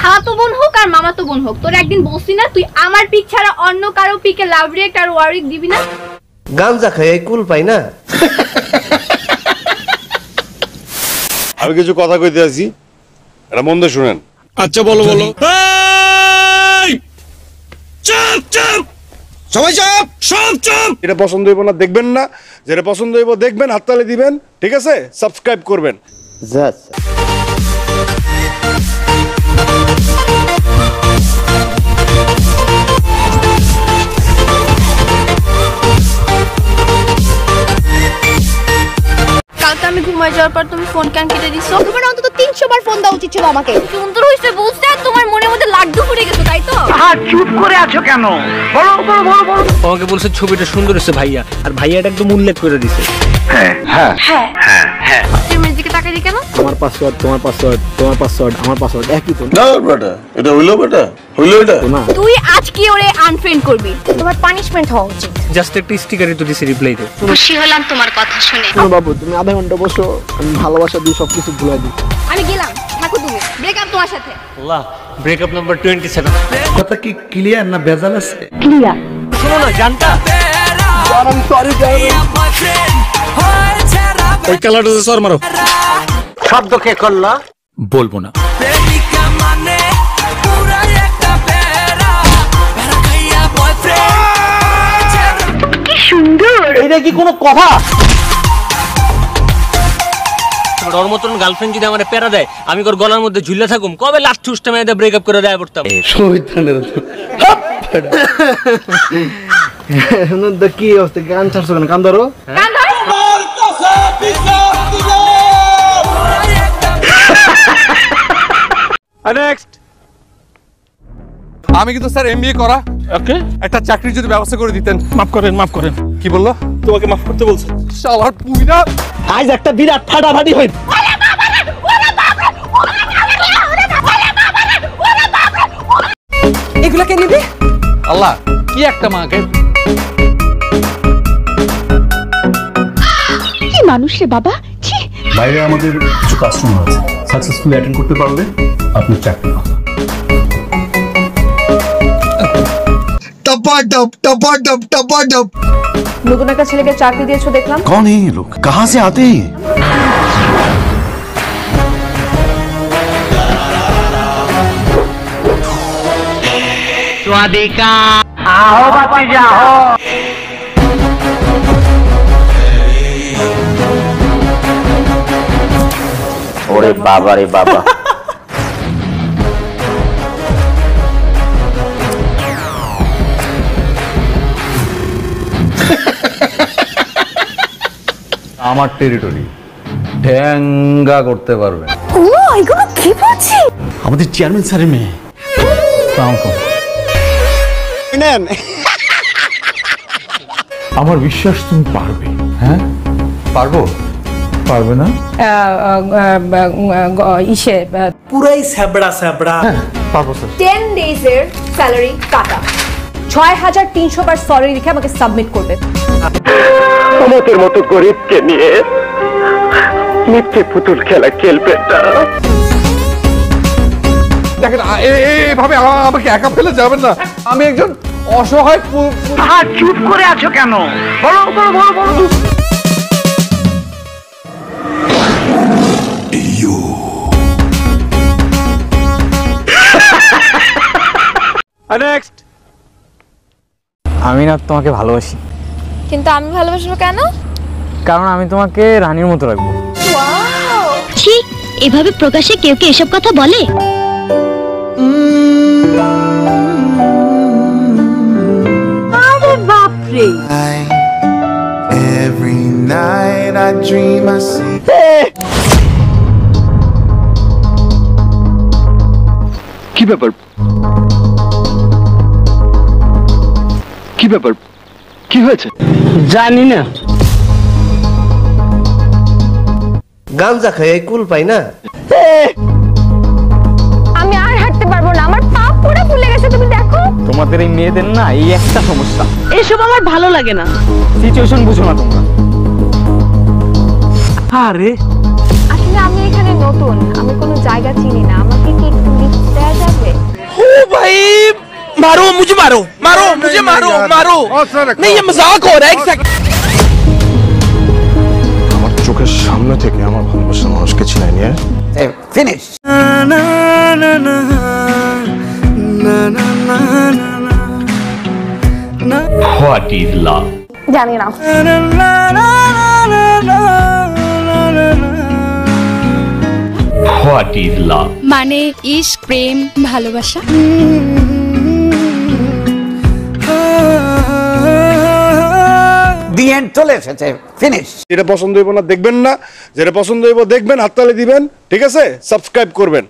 খালাতো বোন হোক আর মামাতো বোন হোক। তোর একদিন বলছি না তুই আমার পিক ছাড়া অন্য কারও পিকে লাভ রিয়েক্ট আর ওয়ারিক দিবি না? গাঞ্জা খাই এই কুল পাই না? আমি কিছু কথা কইতে আছি এটা মন দিয়ে শুনেন। আচ্ছা বলো বলো। চাপ চাপ! সবাই চাপ! সব চাপ! এটা পছন্দ হইব না দেখবেন না। যেটা পছন্দ হইব দেখবেন হাততালি দিবেন ঠিক আছে? সাবস্ক্রাইব করবেন। ঘুমায় যাওয়ার পর তুমি ফোন কেন কেটে দিছো? তোমার অন্তত তিনশো বার ফোন দেওয়া উচিত ছিল আমাকে। সুন্দর হইছে বুঝতে আর তোমার মনের মধ্যে লাড্ডু ফুটে গেছে তাই তো? আর চুপ করে আছো কেন? আমাকে বলছে ছবিটা সুন্দর হয়েছে ভাইয়া আর ভাইয়াটা একদম উল্লেখ করে দিছে। তুই মেয়ের দিকে তাকাই কেন? আমার পাসওয়ার্ড তোমার পাসওয়ার্ড তোমার পাসওয়ার্ড আমার পাসওয়ার্ড একই তো। না বেটা এটা হইল বেটা হইল এটা। না। তুই আজকে ওরে আনফ্রেন্ড করবি। তোমার পানিশমেন্ট হওয়া উচিত। জাস্ট একটা স্টিকারই তো দিছে রিপ্লাইতে খুশি হলাম তোমার কথা শুনে। বাবু তুমি আধা ঘণ্টা বসো আমি ভালোবাসা দিয়ে সবকিছু ভুলে দিই। আমি গেলাম। থাকো তুমি। ব্রেকআপ তোমার সাথে। Allah breakup number twenty seven কথা কি ক্লিয়ার না আছে? শোনো না জানতা? ওই কালারটা সর মারো বলব না ওর মতন গার্লফ্রেন্ড যদি আমার প্যারা দেয় আমি ওর গলার মধ্যে ঝুলে থাকুম কবে লাস্ট ঠুসটা মেয়েদের ব্রেকআপ করে দেয় পড়তাম কি অবস্থা গান ছাড়ছো কেন কান ধরো কান ধর। নেক্সট আমি কিন্তু স্যার এমবিএ করা। ওকে একটা চাকরির যদি ব্যবস্থা করে দিতেন। মাফ করেন মাফ করেন। কি বলল? তোমাকে মাফ করতে বলছে। শালার পুইরা। আজ একটা বিরাট ফাটাফাটি হই এগুলাকে নিবি? আল্লাহ কি একটা মাকে মানুষ রে বাবা ছি বাইরে আমাদের কিছু কাস্টমার আছে সাকসেসফুলি অ্যাটেন্ড করতে পারলে আপনার চাকরি পাবেন নতুন একটা ছেলেকে চাকরি দিয়েছো দেখলাম कौन है ये लोग कहाँ से आते हैं ওরে বাবা রে বাবা। আমার টেরিটরি ঠ্যাঙ্গা করতে পারবে। ও এগুলো কি বলছি? আমাদের চেয়ারম্যান স্যারের মেয়ে। আমার বিশ্বাস তুমি পারবে। হ্যাঁ? পারব? পারবে না? ইসে হ্যাঁ পারব স্যার। টেন ডেজ এর স্যালারি কাটা। ছয় হাজার তিনশো বার সরি লিখে আমাকে সাবমিট করবে। আমাদের মতো গরিবকে নিয়ে মিথ্যে পুতুল খেলা খেলবে দেখেন আ- এ- এ- এভাবে আমাকে একা ফেলে যাবেন না। আমি একজন অসহায় পু- পু- নেক্সট আমি না তোমাকে ভালোবাসি। কিন্তু আমি ভালোবাসবো কেন? কারণ আমি তোমাকে রানীর মতো রাখব। ছি এভাবে প্রকাশ্যে কেউ কি এসব কথা বলে? আরে বাপরে! Every night I dream I see কি ব্যাপার? ব্যাপার? কি হয়েছে? জানি না। গাঞ্জা খাই এই কুল পাই না। আমি আর হাঁটতে পারব না। আমার পা পুরো ফুলে গেছে তুমি দেখো। তোমাদের এই মেয়েদের না এই একটা সমস্যা। এসব আমার ভালো লাগে না। সিচুয়েশন বুঝো না তোমরা। আরে। আসলে আমি এখানে নতুন। আমি কোনো জায়গা চিনি না। আমাকে কি একটু লিফট দেওয়া যাবে? मारो मारो मुझे मारो मारो नहीं ये मजाक हो रहा है एक सेकंड আমার চোখের সামনে থেকে আমার ভালোবাসার মানুষকে ছিনাই নিয়ে फिनिश হোয়াট ইজ লাভ জানি না হোয়াট ইজ লাভ মানে ইস প্রেম ভালোবাসা চলে এসেছে ফিনিশ যেটা পছন্দ হইব না, দেখবেন না। যেটা পছন্দ হইব, দেখবেন, হাততালি দিবেন, ঠিক আছে? সাবস্ক্রাইব করবেন।